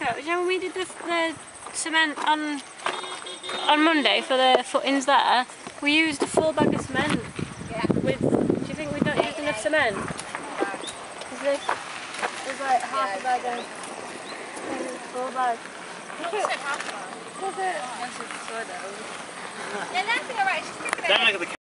Nico, you know when we did the, the cement on on Monday for the footings there, we used a full bag of cement. Yeah. With, do you think we don't use enough cement? Is there, there's like half a bag of full bag. Not so half a bag. Was it One two three four. That's alright.